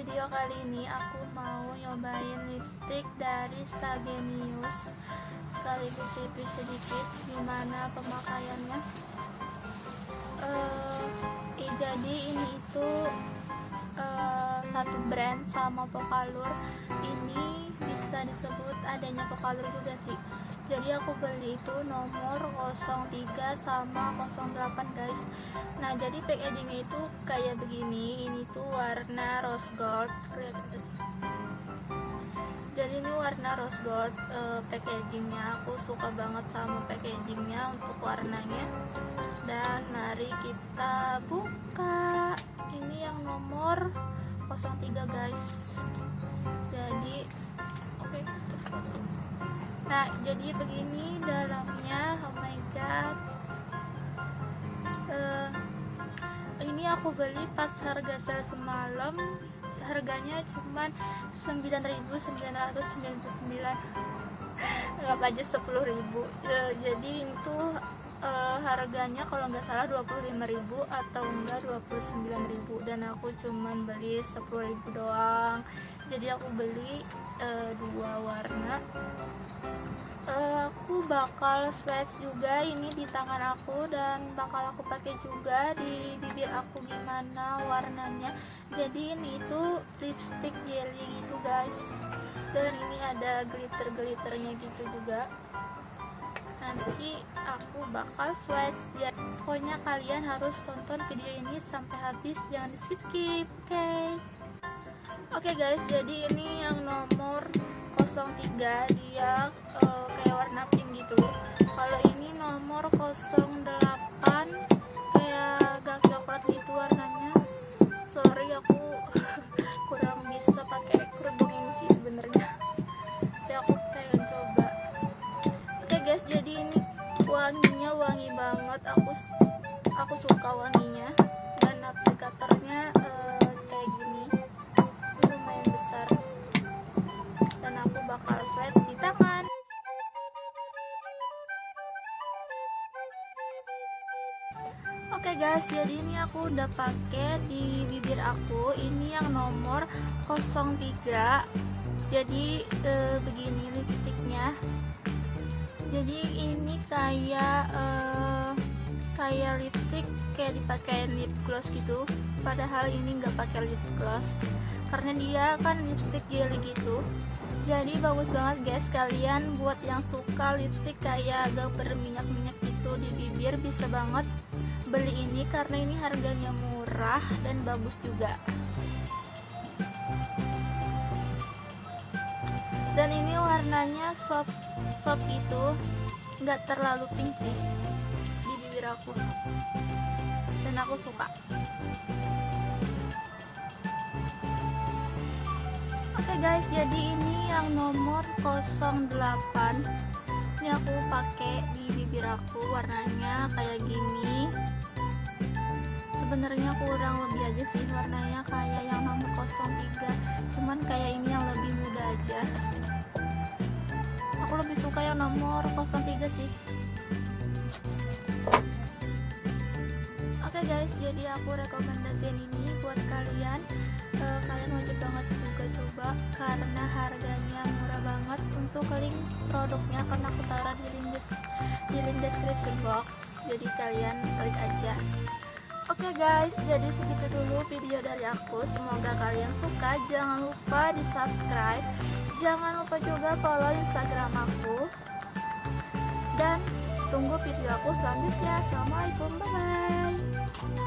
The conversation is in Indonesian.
video kali ini aku mau nyobain lipstick dari Stagemius sekaligus review sedikit gimana pemakaiannya. Uh, eh, jadi ini itu uh, satu brand sama Pokalur ini bisa disebut adanya Pokalur juga sih. Jadi aku beli itu nomor 03 sama 08 guys. Nah jadi packagingnya itu kayak begini. Ini tuh warna rose gold. Jadi ini warna rose gold uh, packagingnya. Aku suka banget sama packagingnya untuk warnanya. Dan mari kita buka. Ini yang nomor 03 guys. Jadi oke. Okay, nah jadi begini dalamnya. Oh my god. Uh, ini aku beli pas harga sale semalam harganya cuman 9.999 nggak aja 10.000 uh, jadi itu uh, harganya kalau nggak salah 25.000 atau enggak 29.000 dan aku cuman beli 10.000 doang. Jadi aku beli uh, dua warna. Uh, aku bakal swatch juga ini di tangan aku dan bakal aku pakai juga di bibir aku gimana warnanya. Jadi ini itu lipstick jelly gitu guys. Dan ini ada glitter glitternya gitu juga nanti aku bakal swatch ya pokoknya kalian harus tonton video ini sampai habis. Jangan di skip skip oke? Okay? oke okay guys. Jadi ini yang nomor 03 dia uh, kayak warna Oke okay guys, jadi ini aku udah pakai di bibir aku. Ini yang nomor 03. Jadi e, begini lipstiknya. Jadi ini kayak e, kayak lipstick kayak dipakai lip gloss gitu. Padahal ini nggak pakai lip gloss karena dia kan lipstick jelly gitu. Jadi bagus banget guys kalian buat yang suka lipstick kayak agak berminyak-minyak gitu di bibir bisa banget beli ini karena ini harganya murah dan bagus juga. Dan ini warnanya soft soft itu nggak terlalu pink sih di bibir aku. Dan aku suka. Oke okay guys jadi ini yang nomor 08 ini aku pakai di bibir aku warnanya kayak gini. Sebenarnya kurang lebih aja sih warnanya kayak yang nomor 03 cuman kayak ini yang lebih muda aja. Aku lebih suka yang nomor 03 sih jadi aku rekomendasiin ini buat kalian e, kalian wajib banget juga coba karena harganya murah banget untuk link produknya karena aku taruh di link di link description box jadi kalian klik aja Oke okay guys, jadi segitu dulu video dari aku. Semoga kalian suka. Jangan lupa di subscribe. Jangan lupa juga follow Instagram aku. Dan tunggu video aku selanjutnya. Assalamualaikum, bye bye.